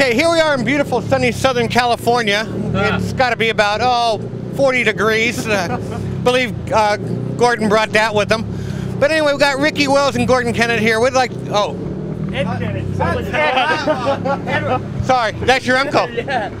Okay, here we are in beautiful sunny Southern California. It's got to be about, oh, 40 degrees. Uh, believe uh, Gordon brought that with him. But anyway, we've got Ricky Wells and Gordon Kennett here. We'd like, oh, Ed Kennett. sorry, that's your uncle. yeah.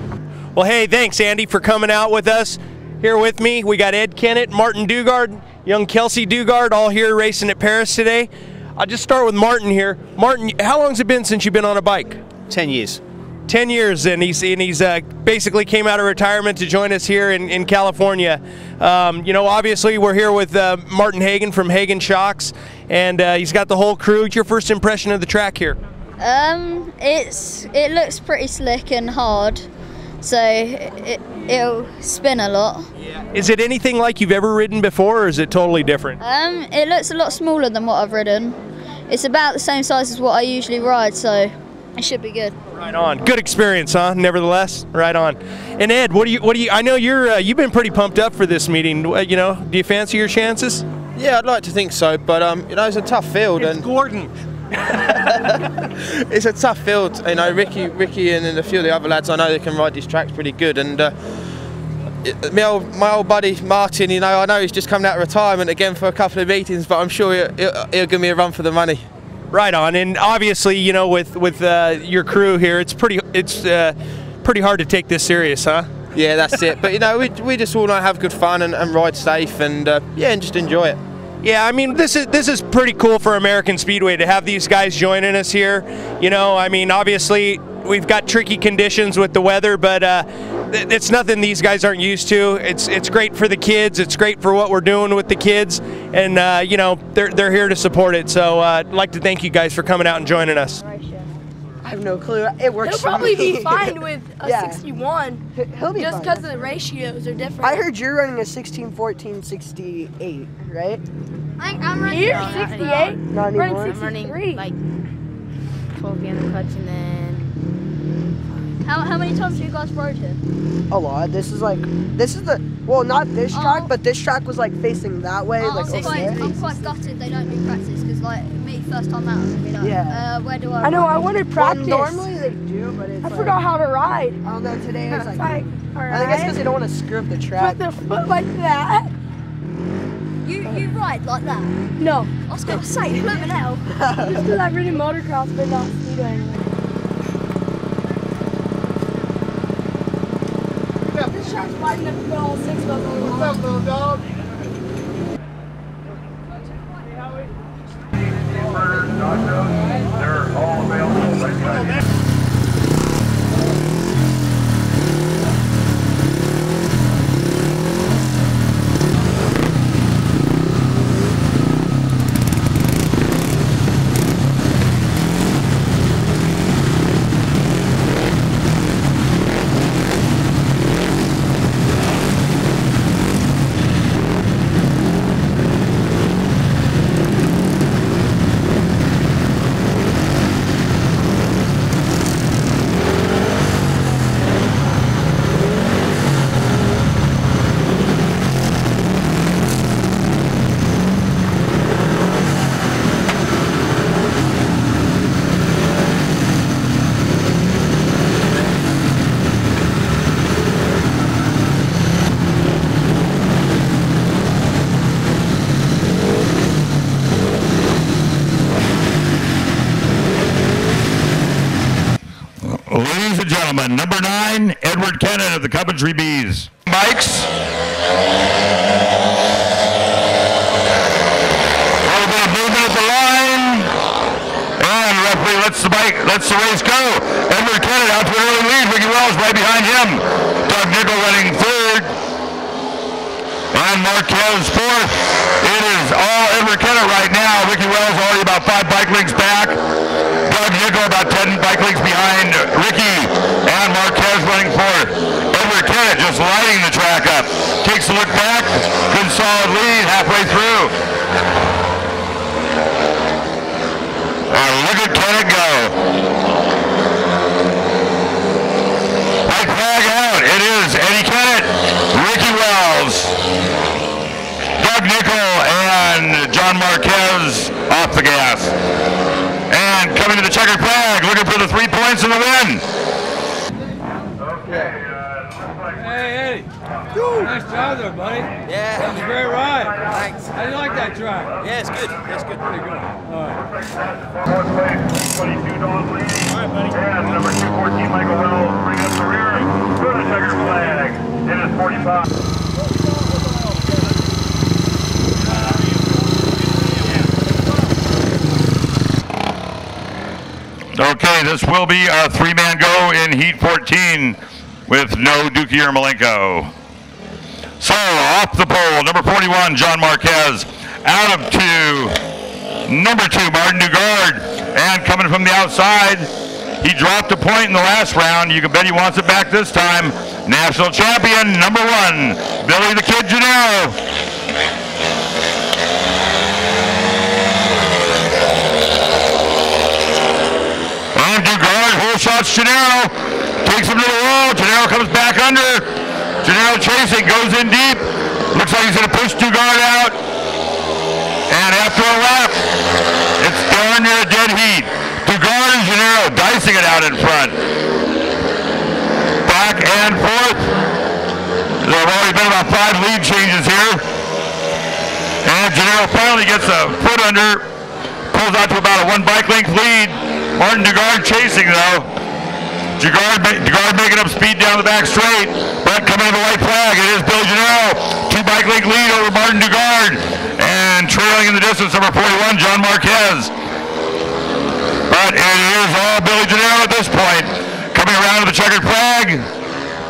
Well, hey, thanks, Andy, for coming out with us. Here with me, we got Ed Kennett, Martin Dugard, young Kelcey Dugard, all here racing at Perris today. I'll just start with Martin here. Martin, how long's it been since you've been on a bike? 10 years. 10 years, and he's, and he's uh, basically came out of retirement to join us here in, in California. Um, you know, obviously, we're here with uh, Martin Hagon from Hagon Shocks, and uh, he's got the whole crew. What's your first impression of the track here? Um, it's it looks pretty slick and hard, so it it'll spin a lot. Is it anything like you've ever ridden before, or is it totally different? Um, it looks a lot smaller than what I've ridden. It's about the same size as what I usually ride, so it should be good. Right on. Good experience, huh? Nevertheless, right on. And Ed, what do you? What do you? I know you're. Uh, you've been pretty pumped up for this meeting. Uh, You know, do you fancy your chances? Yeah, I'd like to think so, but um, you know, it's a tough field, and Gordon. it's a tough field. You know, Ricky, Ricky, and, and a few of the other lads, I know they can ride these tracks pretty good, and. Uh, my old, my old buddy Martin, you know, I know he's just coming out of retirement again for a couple of meetings, but I'm sure he'll, he'll, he'll give me a run for the money. Right on. And obviously, you know, with with uh, your crew here, it's pretty. It's uh, pretty hard to take this serious, huh? Yeah, that's it. But you know, we, we just all want to have good fun and, and ride safe, and uh, yeah, and just enjoy it. Yeah, I mean this is this is pretty cool for American Speedway to have these guys joining us here. You know, I mean obviously we've got tricky conditions with the weather, but uh, it's nothing these guys aren't used to. It's it's great for the kids. It's great for what we're doing with the kids, and uh, you know they're they're here to support it. So uh, I'd like to thank you guys for coming out and joining us. I have no clue. It works. He'll for probably me. be fine with a Yeah. 61. He- He'll be Just because the ratios are different. I heard you're running a 16, 14, 68, right? I think I'm running. You're 68. Not Running anymore. 63. like 12 piano clutch and then How, how many times have you guys rode here? A lot. This is like, this is the, well, not this track, Oh. but this track was like facing that way, Oh, like I'm, over quite, there. I'm quite gutted they don't do practice because like me first time out, I'm gonna like, Yeah. uh, where do I? I know, ride? I wanted Well, practice. normally they do, but it's I like, forgot how to ride. I don't know, today it's It's like, like, I think it's because they don't want to screw up the track. Put the foot like that. You you ride like that? No. I was gonna say, blooming hell. Just because I've ridden motocross, but not speedway anymore. Track's wide enough to put all six of us on the line. little dog? Ladies and number nine, Edward Kennett of the Coventry Bees. Bikes. A little bit of the line. And referee lets the bike, lets the race go. Edward Kennett out to an early lead. Ricky Wells right behind him. Doug Nickel running third. And Marquez fourth. It is all Edward Kennett right now. Ricky Wells already about five bike links back. Doug Nickel about 10 bike links behind Ricky. And Marquez running fourth. Edward Kennett just lighting the track up. Takes a look back. Good solid lead halfway through. And look at Kennett go. White flag out. It is Eddie Kennett, Ricky Wells, Doug Nickel, and John Marquez off the gas. And coming to the checkered flag, looking for the three points in the win. Hey, Eddie. Nice job there, buddy. Yeah. That was a great ride. Thanks. How do you like that track? Yeah, it's good. It's good. Pretty good. All right. Fourth place, 22 Dog leading. All right, buddy. And number 214, Michael Wells, bring up the rear for the checkered flag. It is 45. Okay, this will be a three-man go in Heat 14 with no Dookie or Malenko. So, off the pole, number 41, John Marquez. Out of two, number two, Martin Dugard. And coming from the outside, he dropped a point in the last round. You can bet he wants it back this time. National champion, number one, Billy the Kid whole shots Janniro. Takes him to the wall. Janniro comes back under. Janniro chasing, goes in deep. Looks like he's going to push Dugard out. And after a lap, it's darn near a dead heat. Dugard and Janniro dicing it out in front. Back and forth. There have already been about five lead changes here. And Janniro finally gets a foot under, pulls out to about a one bike length lead. Martin Dugard chasing though. Dugard making up speed down the back straight, but coming to the white flag. It is Billy Janniro. Two bike length lead over Martin Dugard. And trailing in the distance, number 41, John Marquez. But it is all Billy Janniro at this point. Coming around to the checkered flag,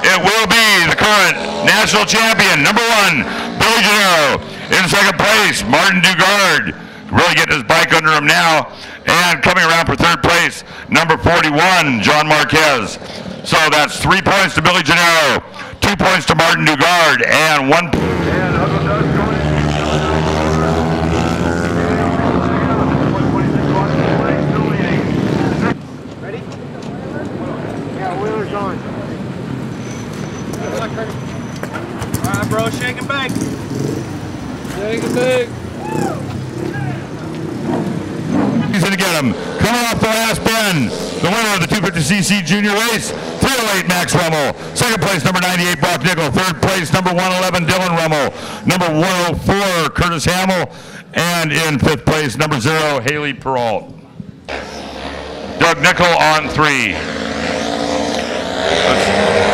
it will be the current national champion, number one, Billy Janniro. In second place, Martin Dugard. Really getting his bike under him now. And coming around for third place, number 41, John Marquez. So that's three points to Billy Janniro, two points to Martin Dugard, and one. Ready? Yeah, wheeler's on. All right, bro, shake and bake. Shake and bake. He's going to get him. Coming off the last bend, the winner of the 250cc junior race, 308 Max Rummel. Second place, number 98 Brock Nickel. Third place, number 111 Dylan Rummel. Number 104 Curtis Hamill. And in fifth place, number zero Haley Peralt. Doug Nickel on three.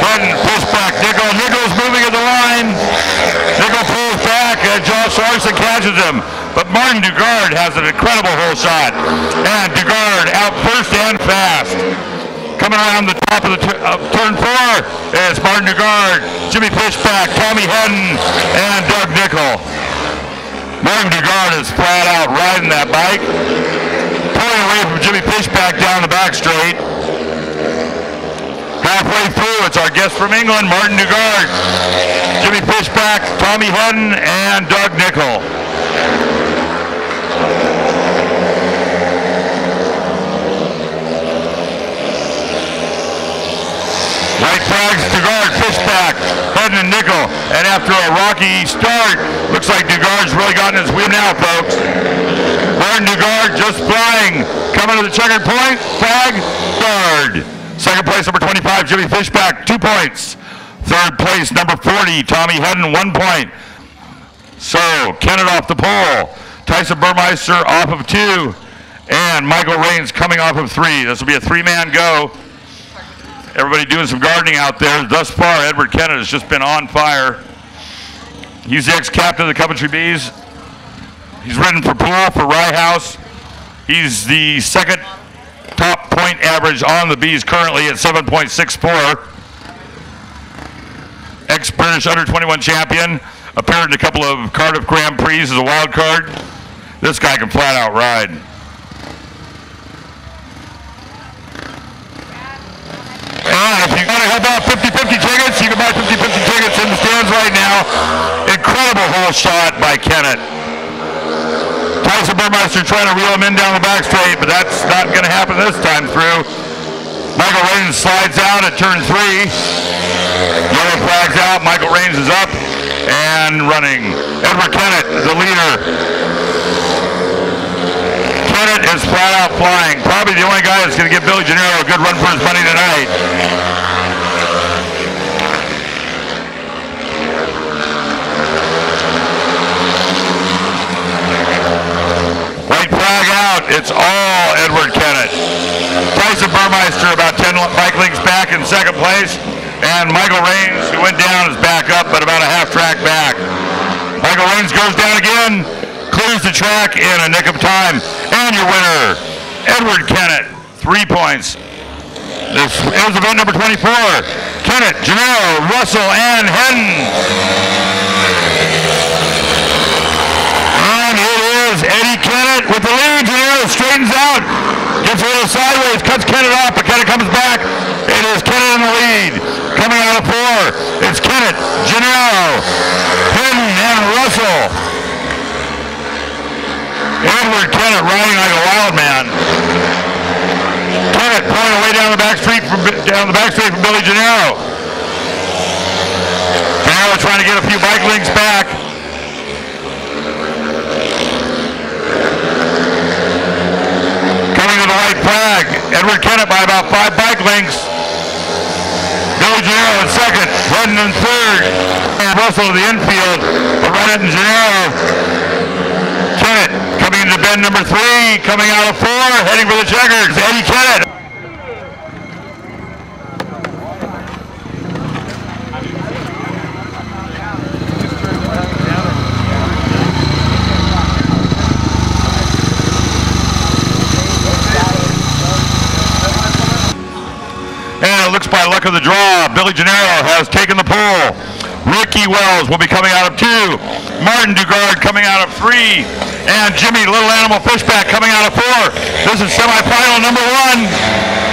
Button push back. Nickel. Nickel's moving at the line. Nickel pulls back and Josh Larson catches him. But Martin Dugard has an incredible hole shot. And Dugard out first and fast. Coming around the top of the of turn four is Martin Dugard, Jimmy Fishback, Tommy Hedden, and Doug Nickel. Martin Dugard is flat out riding that bike. Pulling away from Jimmy Fishback down the back straight. Halfway through, it's our guest from England, Martin Dugard, Jimmy Fishback, Tommy Hedden, and Doug Nickel. White flags, Dugard, Fishback, Hedden, and Nickel. And after a rocky start, looks like Dugard's really gotten his wheel now, folks. Martin Dugard just flying. Coming to the checkered point, flag, third. Second place, number 25, Jimmy Fishback, two points. Third place, number 40, Tommy Hedden, one point. So, Kennett off the pole. Tyson Burmeister off of two. And Michael Rains coming off of three. This will be a three-man go. Everybody doing some gardening out there. Thus far, Edward Kennett has just been on fire. He's the ex-captain of the Coventry Bees. He's ridden for Poole, for Rye House. He's the second top point average on the Bees currently at 7.64. Ex-British under 21 champion. Appeared in a couple of Cardiff Grand Prix as a wild card. This guy can flat out ride. And if you to help out 50-50 tickets, you can buy 50-50 tickets in the stands right now. Incredible hole shot by Kennett. Tyson Burmeister trying to reel him in down the back straight, but that's not going to happen this time through. Michael Rains slides out at turn three. Yellow flag's out. Michael Rains is up and running. Edward Kennett, is the leader. Kennett is flat out flying. Probably the only guy that's going to give Billy Janniro a good run for his money tonight. It's all Edward Kennett. Tyson Burmeister about 10 bike lengths back in second place. And Michael Rains, who went down, is back up, but about a half track back. Michael Rains goes down again, clears the track in a nick of time. And your winner, Edward Kennett, three points. This is event number 24. Kennett, Janniro, Russell, and Hedden. Sideways, cuts Kennett off, but Kennett comes back. It is Kennett in the lead. Coming out of four, it's Kennett, Janniro, Hedden, and Russell. Edward Kennett riding like a wild man. Kennett pulling away down the back street from down the back street from Billy Janniro. Janniro trying to get a few bike links back. Coming to the white flag, Edward Kennett by about five bike. Billy Janniro in second, Hedden in third, and Russell to the infield, but Hedden and Janniro Kennett coming into bend number three, coming out of four, heading for the checkers. Eddie Kennett. And of the draw, Billy Janniro has taken the pole. Ricky Wells will be coming out of two. Martin Dugard coming out of three. And Jimmy Little Animal Fishback coming out of four. This is semifinal number one.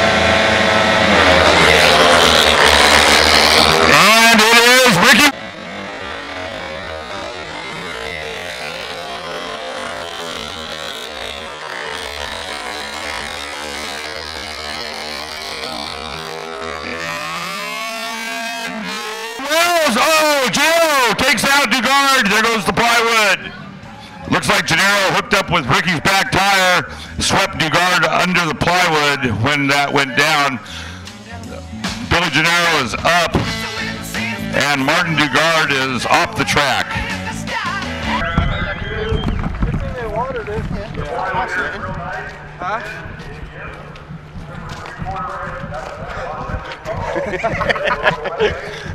With Ricky's back tire, swept Dugard under the plywood when that went down. Billy Janniro is up, and Martin Dugard is off the track.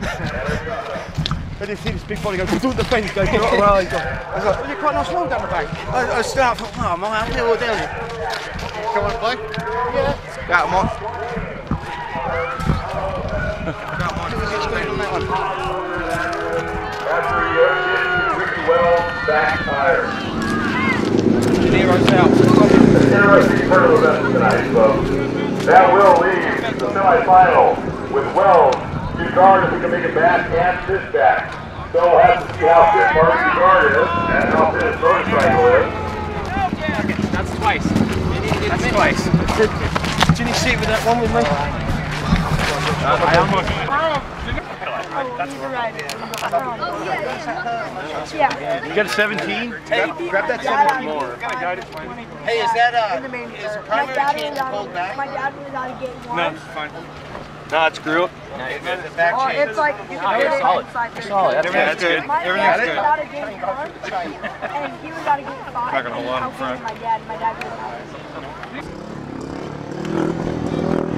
I didn't see this big body go through the fence, go through the road. I was like, well, you're quite nice roll down the back. I, I stood up, thought, oh, am I up here or down here? Come on, play. Yeah. Got him on. Got him on. Just stay on that one. After Ricky Wells back tire. Janniro's out. Interesting turn of events tonight, so that will leave the semifinal with Wells, Dugard if we can make it back, and Fishback. So we'll have to see how fit Martin Dugard is and how fit his motorcycle is. That's twice. That's twice. Didn't you see it with that one with me? I am looking Yeah. You got a 17? Grab, grab that 17 more. Hey, is that uh, In the main is floor. My primary dad chain on pulled back? My dad was on gate one. No, it's fine. No, it's screw. The back Oh, it's like you can you're put it solid. inside there. solid. That's My good. That's good. My Everything's dad good. was out of gate and he was out of gate five. Not gonna hold on in front. My dad. My dad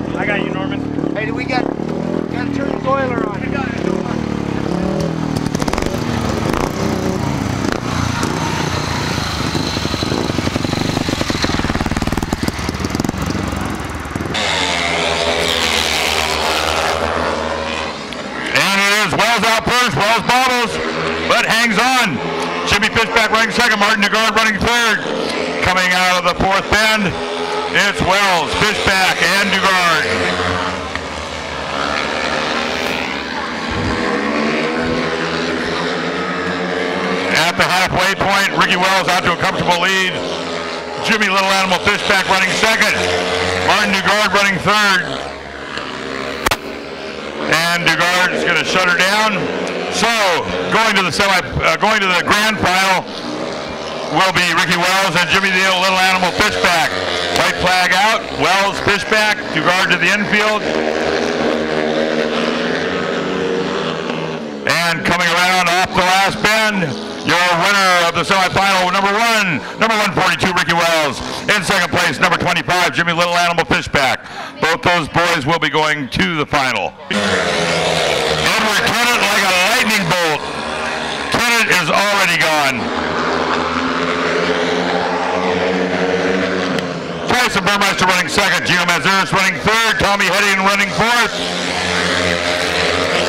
was. I got you, Norman. Hey, do we got got to turn the boiler on? And it is Wells out first, Wells bobbles, but hangs on. Jimmy Fishback running second, Martin Dugard running third. Coming out of the fourth bend, it's Wells, Fishback, and Dugard. At the halfway point, Ricky Wells out to a comfortable lead. Jimmy Little Animal Fishback running second. Martin Dugard running third. And Dugard is going to shut her down. So going to the semi, uh, going to the grand final will be Ricky Wells and Jimmy the Little Animal Fishback. White flag out. Wells Fishback. Dugard to the infield. And coming around off the last bend, your winner of the semifinal, number one, number 142, Ricky Wells. In second place, number 25, Jimmy Little Animal Fishback. Both those boys will be going to the final. Edward Kennett like a lightning bolt. Kennett is already gone. Tyson Burmeister running second. Gino Manzares running third. Tommy Hedden running fourth.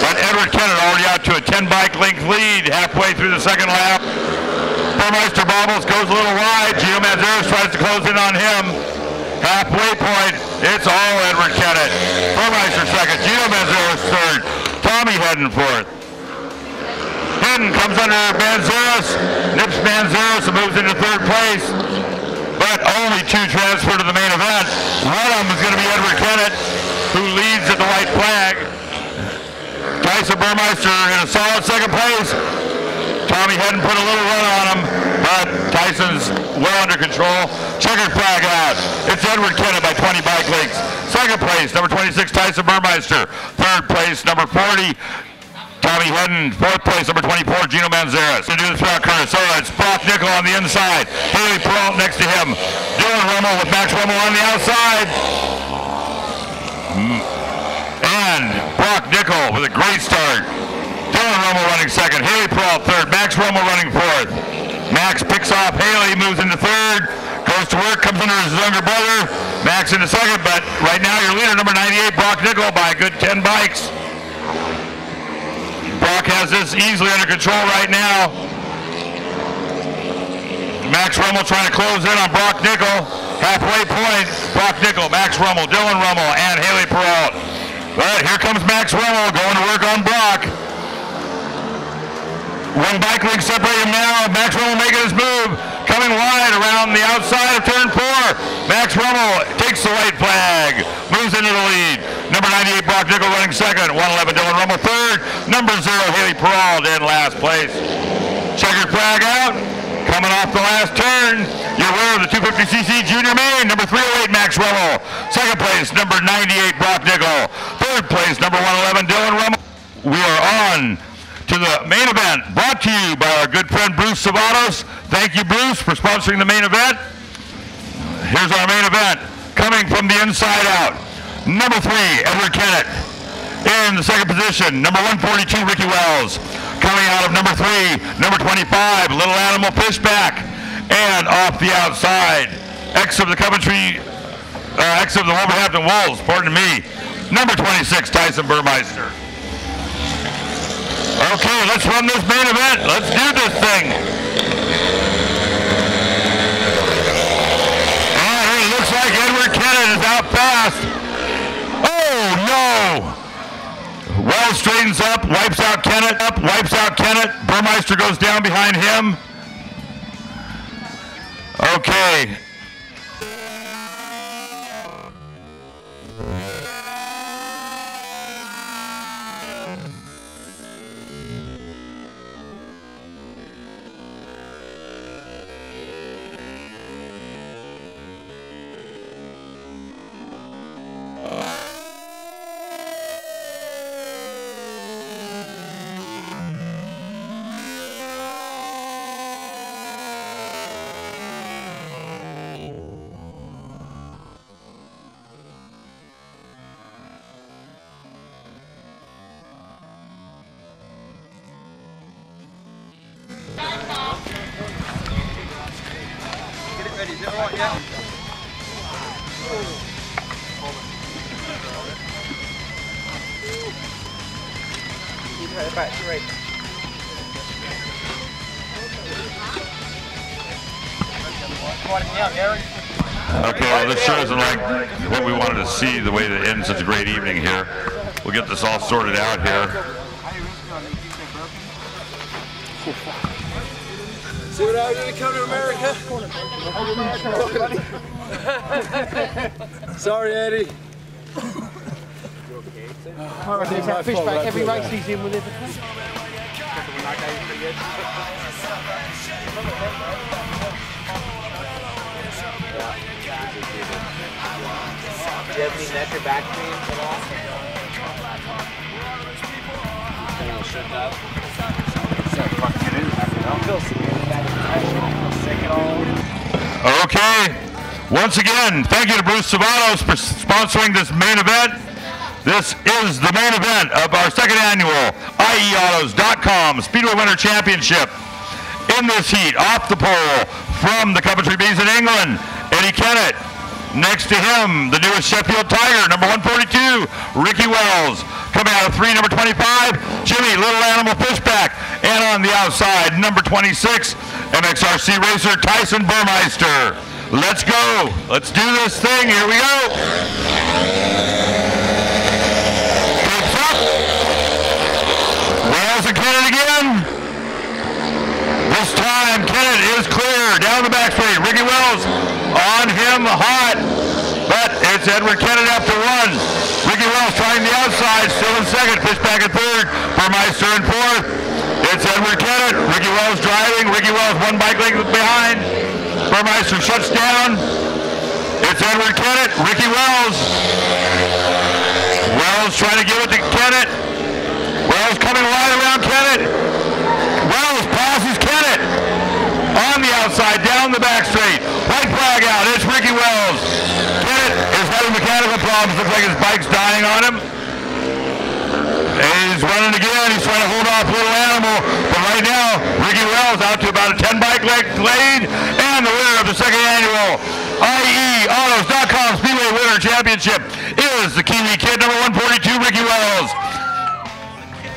But Edward Kennett already out to a 10 bike length lead halfway through the second lap. Burmeister bobbles, goes a little wide. Gino Manzares tries to close in on him. Halfway point, it's all Edward Kennett. Burmeister second, Gino Manzares third, Tommy Hedden fourth. Hedden comes under Manzares, nips Manzares and moves into third place. But only two transfer to the main event. One of them is going to be Edward Kennett, who leads at the white flag. Tyson Burmeister in a solid second place. Tommy Hedden put a little run on him, but Tyson's well under control. Checkered flag out. It's Edward Kennett by 20 bike lengths. Second place, number 26, Tyson Burmeister. Third place, number 40, Tommy Hedden. Fourth place, number 24, Gino Manzares. To do the Curtis. All right, it's Brock Nickel on the inside. Haley Peralt next to him. Dylan Rummel with Max Rummel on the outside. Mm. And Brock Nickel with a great start. Dylan Rummel running second. Haley Peralt third. Max Rummel running fourth. Max picks off Haley, moves into third. Goes to work, comes under his younger brother. Max into second, but right now your leader, number 98, Brock Nickel, by a good 10 bikes. Brock has this easily under control right now. Max Rummel trying to close in on Brock Nickel. Halfway point, Brock Nickel, Max Rummel, Dylan Rummel, and Haley Peralt. But here comes Max Rummel going to work on Brock. One bike link separate him now. Max Rummel making his move. Coming wide around the outside of turn four. Max Rummel takes the white flag. Moves into the lead. Number 98, Brock Nickel running second. 111, Dylan Rummel third. Number zero, Haley Peralt in last place. Checkered flag out. Coming off the last turn, your winner of the 250cc Junior Main, number 308, Max Rummel. Second place, number 98, Brock Nickel. Third place, number 111, Dylan Rummel. We are on to the main event, brought to you by our good friend Bruce Savanos. Thank you, Bruce, for sponsoring the main event. Here's our main event, coming from the inside out. Number three, Edward Kennett. In the second position, number 142, Ricky Wells. Coming out of number three, number 25, Little Animal Fishback. And off the outside, ex of the Coventry, uh, ex of the Wolverhampton Wolves, pardon me, number 26, Tyson Burmeister. Okay, let's run this main event. Let's do this thing. And it looks like Edward Kennett is out fast. No! Wells straightens up, wipes out Kennett, up, wipes out Kennett. Burmeister goes down behind him. Okay. Okay, well, this isn't like what we wanted to see, the way to end such a great evening here. We'll get this all sorted out here. See what I did to come to America? Sorry, Eddie. Fishback, every race he's in with it. Do you have any metric back cream at all? Okay, Once again, thank you to Bruce Savanos for sponsoring this main event. This is the main event of our second annual IEAutos.com Speedway Winter Championship. In this heat, off the pole from the Coventry Bees in England, Eddie Kennett. Next to him, the newest Sheffield Tiger, number 142, Ricky Wells. Coming out of three, number 25, Jimmy Little Animal Fishback. And on the outside, number 26, MXRC racer Tyson Burmeister. Let's go. Let's do this thing. Here we go. Tapes up. Wells and Kennett again. This time, Kennett is clear down the back straight. Ricky Wells on him hot, but it's Edward Kennett after one. Ricky Wells trying the outside, still in second, Fishback in third. for Burmeister in fourth. It's Edward Kennett. Ricky Wells driving. Ricky Wells one bike length behind. Burmeister shuts down. It's Edward Kennett. Ricky Wells. Wells trying to give it to Kennett. Wells coming wide around Kennett. Wells passes Kennett on the outside, down the back straight. White flag out. It's Ricky Wells. Kennett is having mechanical problems. Looks like his bike's dying on him. He's running again. He's trying to hold off Little Animal. But right now, Ricky Wells out to about a 10 bike length lead. And the winner of the second annual IEAutos.com Speedway Winter Championship is the Kiwi Kid, number 142, Ricky Wells.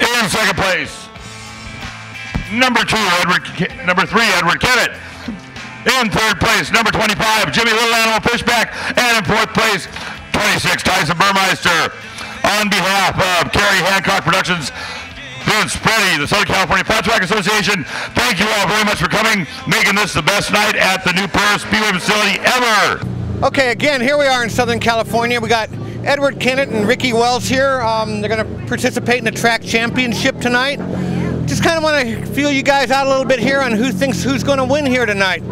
In second place, number two, Edward, number three, Edward Kennett. In third place, number 25, Jimmy Little Animal Fishback. And in fourth place, 26, Tyson Burmeister. On behalf of Carrie Hancock Productions, Vince Preddy, the Southern California Fast Track Association, thank you all very much for coming, making this the best night at the new Perris Speedway facility ever. Okay, again, here we are in Southern California. We got Edward Kennett and Ricky Wells here. Um, they're going to participate in the track championship tonight. Just kind of want to feel you guys out a little bit here on who thinks who's going to win here tonight.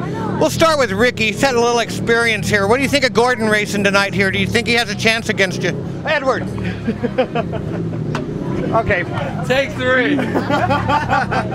We'll start with Ricky. He's had a little experience here. What do you think of Gordon racing tonight here? Do you think he has a chance against you? Edward. okay. Take three.